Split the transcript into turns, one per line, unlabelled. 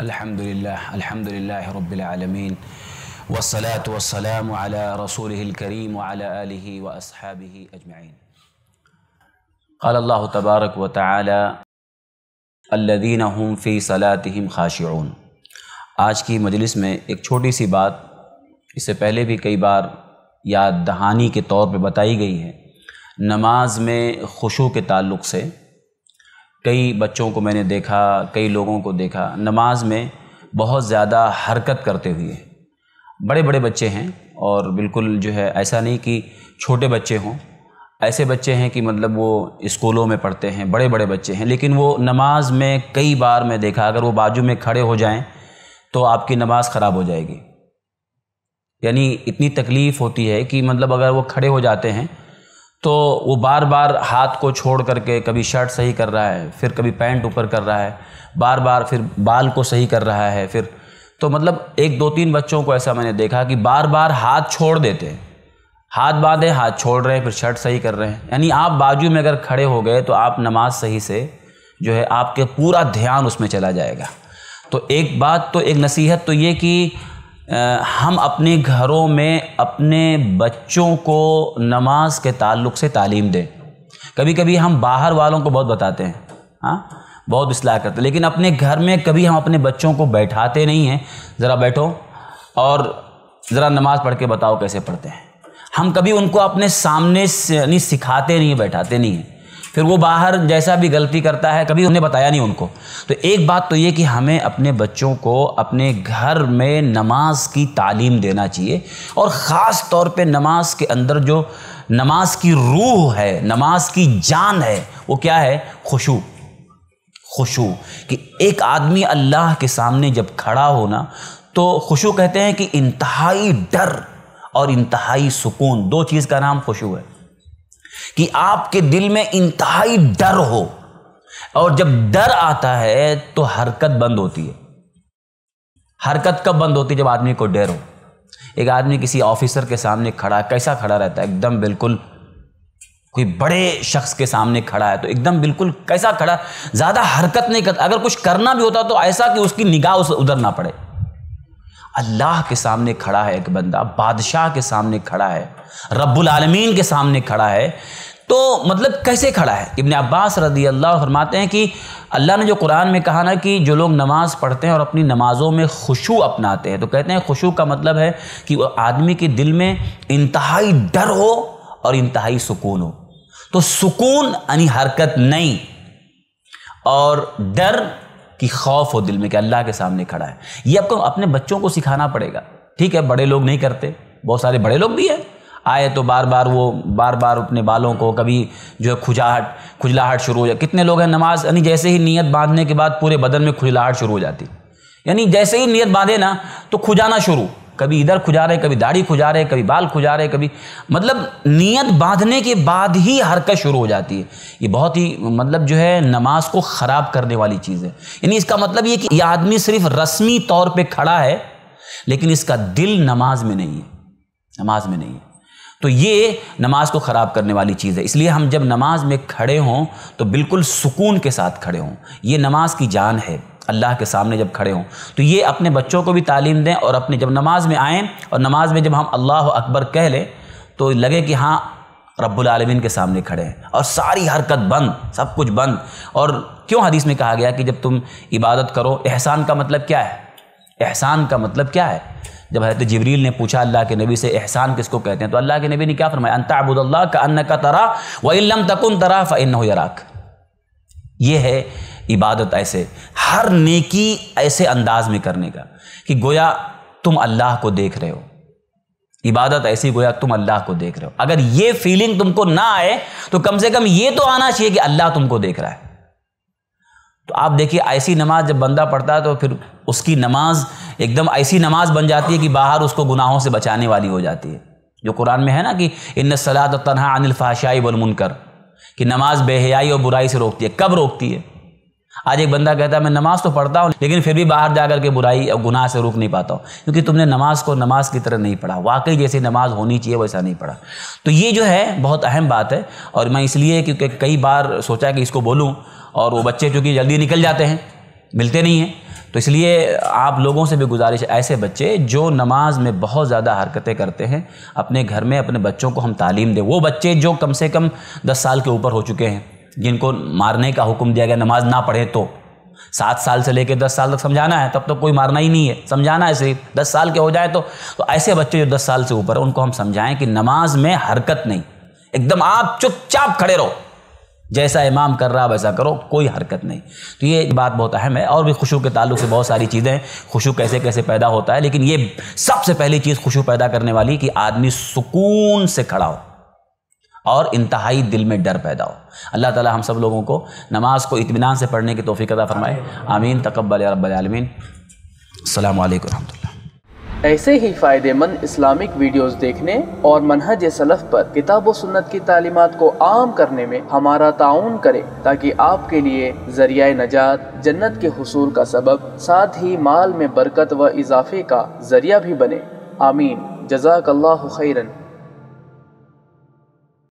अल्हम्दुलिल्लाह रब्बिल आलमीन वस्सलातु वस्सलामु अला रसूलिहिल करीम व अला आलिहि व अस्हाबिहि अजमईन क़ाल अल्लाह तबारक व तआला अल्लज़ीना हुम फ़ी सलातिहिम खाशिऊन आज की मजलिस में एक छोटी सी बात, इससे पहले भी कई बार याद दहानी के तौर पे बताई गई है। नमाज़ में खुशू के ताल्लुक़ से कई बच्चों को मैंने देखा, कई लोगों को देखा। नमाज़ में बहुत ज़्यादा हरकत करते हुए बड़े बड़े बच्चे हैं और बिल्कुल जो है ऐसा नहीं कि छोटे बच्चे हों। ऐसे बच्चे हैं कि मतलब वो स्कूलों में पढ़ते हैं बड़े बड़े बच्चे हैं, लेकिन वो नमाज़ में कई बार मैं देखा, अगर वो बाजू में खड़े हो जाएँ तो आपकी नमाज़ ख़राब हो जाएगी। यानी इतनी तकलीफ़ होती है कि मतलब अगर वो खड़े हो जाते हैं तो वो बार बार हाथ को छोड़ करके कभी शर्ट सही कर रहा है, फिर कभी पैंट ऊपर कर रहा है बार बार फिर बाल को सही कर रहा है, फिर तो मतलब एक दो तीन बच्चों को ऐसा मैंने देखा कि बार बार हाथ छोड़ देते हैं। हाथ बांधे, हाथ छोड़ रहे हैं, फिर शर्ट सही कर रहे हैं। यानी आप बाजू में अगर खड़े हो गए तो आप नमाज़ सही से जो है आपके पूरा ध्यान उसमें चला जाएगा। तो एक बात तो एक नसीहत तो ये कि हम अपने घरों में अपने बच्चों को नमाज़ के ताल्लुक़ से तालीम दें। कभी कभी हम बाहर वालों को बहुत बताते हैं हाँ बहुत इसलाह करते हैं, लेकिन अपने घर में कभी हम अपने बच्चों को बैठाते नहीं हैं। ज़रा बैठो और ज़रा नमाज़ पढ़ के बताओ कैसे पढ़ते हैं। हम कभी उनको अपने सामने नहीं सिखाते नहीं, बैठाते नहीं हैं। फिर वो बाहर जैसा भी गलती करता है, कभी उन्हें बताया नहीं उनको। तो एक बात तो ये कि हमें अपने बच्चों को अपने घर में नमाज़ की तालीम देना चाहिए और ख़ास तौर पे नमाज़ के अंदर जो नमाज़ की रूह है, नमाज़ की जान है, वो क्या है? खुशू। खुशू कि एक आदमी अल्लाह के सामने जब खड़ा होना तो खुशू कहते हैं कि इंतहाई डर और इंतहाई सुकून। दो चीज़ का नाम खुशू है। कि आपके दिल में इंतहाई डर हो और जब डर आता है तो हरकत बंद होती है। हरकत कब बंद होती है? जब आदमी को डर हो। एक आदमी किसी ऑफिसर के सामने खड़ा, कैसा खड़ा रहता है? एकदम बिल्कुल कोई बड़े शख्स के सामने खड़ा है तो एकदम बिल्कुल कैसा खड़ा? ज़्यादा हरकत नहीं करता। अगर कुछ करना भी होता तो ऐसा कि उसकी निगाह उस उधर ना पड़े। अल्लाह के सामने खड़ा है एक बंदा, बादशाह के सामने खड़ा है, रब्बुल आलमीन के सामने खड़ा है। तो मतलब कैसे खड़ा है? इब्ने अब्बास रदी अल्लाह फरमाते हैं कि अल्लाह ने जो कुरान में कहा ना कि जो लोग नमाज़ पढ़ते हैं और अपनी नमाज़ों में खुशू अपनाते हैं तो कहते हैं खुशू का मतलब है कि आदमी के दिल में इंतहाई डर हो और इंतहाई सुकून हो। तो सुकून यानी हरकत नहीं, और डर कि खौफ हो दिल में कि अल्लाह के सामने खड़ा है। ये आपको अपने बच्चों को सिखाना पड़ेगा। ठीक है, बड़े लोग नहीं करते। बहुत सारे बड़े लोग भी हैं। आए तो बार बार वो बार बार अपने बालों को कभी जो है खुजाहट, खुजलाहट शुरू हो जाए कितने लोग हैं नमाज़, यानी जैसे ही नीयत बांधने के बाद पूरे बदन में खुजलाहट शुरू हो जाती। यानी जैसे ही नीयत बांधे ना तो खुजाना शुरू। कभी इधर खुजा रहे, कभी दाढ़ी खुजा रहे, कभी बाल खुजा रहे, कभी मतलब नीयत बांधने के बाद ही हरकत शुरू हो जाती है। ये बहुत ही मतलब जो है, नमाज़ को ख़राब करने वाली चीज़ है। यानी इसका मतलब ये कि यह आदमी सिर्फ़ रस्मी तौर पर खड़ा है, लेकिन इसका दिल नमाज़ में नहीं है। नमाज़ में नहीं है। तो ये नमाज़ को ख़राब करने वाली चीज़ है। इसलिए हम जब नमाज़ में खड़े हों तो बिल्कुल सुकून के साथ खड़े हों। ये नमाज़ की जान है। अल्लाह के सामने जब खड़े हों। तो ये अपने बच्चों को भी तालीम दें और अपने जब नमाज़ में आएँ और नमाज़ में जब हम अल्लाह अकबर कह लें तो लगे कि हाँ रब्बुल आलमीन के सामने खड़े हैं और सारी हरकत बंद, सब कुछ बंद। और क्यों हदीस में कहा गया कि जब तुम इबादत करो, एहसान का मतलब क्या है? एहसान का मतलब क्या है? जब हज़रत जबरील ने पूछा अल्लाह के नबी से, एहसान किसको कहते हैं? तो अल्लाह के नबी ने क्या फरमाया? अंताबुदल्ला का अन्न का तरा व इलम तकुन तरा फ़िन यराक। ये है इबादत ऐसे, हर नेकी ऐसे अंदाज में करने का कि गोया तुम अल्लाह को देख रहे हो। इबादत ऐसी गोया तुम अल्लाह को देख रहे हो। अगर ये फीलिंग तुमको ना आए तो कम से कम ये तो आना चाहिए कि अल्लाह तुमको देख रहा है। तो आप देखिए, ऐसी नमाज़ जब बंदा पढ़ता है तो फिर उसकी नमाज़ एकदम ऐसी नमाज़ बन जाती है कि बाहर उसको गुनाहों से बचाने वाली हो जाती है। जो कुरान में है ना कि इन सलात तनहा अनिल फाशाई वल मुनकर कि नमाज़ बेहयाई और बुराई से रोकती है। कब रोकती है? आज एक बंदा कहता है, मैं नमाज़ तो पढ़ता हूँ, लेकिन फिर भी बाहर जाकर के बुराई और गुनाह से रोक नहीं पाता हूँ, क्योंकि तुमने नमाज़ को नमाज़ की तरह नहीं पढ़ा। वाकई जैसी नमाज़ होनी चाहिए, वैसा नहीं पढ़ा। तो ये जो है, बहुत अहम बात है, और मैं इसलिए क्योंकि कई बार सोचा कि इसको बोलूँ, और वो बच्चे चूँकि जल्दी निकल जाते हैं, मिलते नहीं हैं तो इसलिए आप लोगों से भी गुजारिश, ऐसे बच्चे जो नमाज़ में बहुत ज़्यादा हरकतें करते हैं, अपने घर में अपने बच्चों को हम तालीम दें। वो बच्चे जो कम से कम दस साल के ऊपर हो चुके हैं जिनको मारने का हुक्म दिया गया नमाज़ ना पढ़े तो। सात साल से लेकर दस साल तक समझाना है तब तो कोई मारना ही नहीं है। समझाना है सिर्फ़ दस साल के हो जाए तो, तो ऐसे बच्चे जो दस साल से ऊपर है उनको हम समझाएँ कि नमाज़ में हरकत नहीं। एकदम आप चुपचाप खड़े रहो। जैसा इमाम कर रहा वैसा करो कोई हरकत नहीं। तो ये बात बहुत अहम है और भी खुशू के ताल्लुक से बहुत सारी चीज़ें खुशू कैसे कैसे पैदा होता है लेकिन ये सबसे पहली चीज़ खुशू पैदा करने वाली कि आदमी सुकून से खड़ा हो। और इंतहाई दिल में डर पैदा हो। अल्लाह ताला हम सब लोगों को नमाज़ को इतमान से पढ़ने की तोफ़ी अदा फरमाए। आमीन। तकबल रबालमीन अल्लाम
ऐसे ही फ़ायदेमंद इस्लामिक वीडियोस देखने और मनहज सलफ़ पर किताब व सुन्नत की तालीमत को आम करने में हमारा ताउन करें ताकि आपके लिए ज़रिया नजात, जन्नत के हसूल का सबब, साथ ही माल में बरकत व इजाफे का ज़रिया भी बने। आमीन। जजाकल्ला खैरन।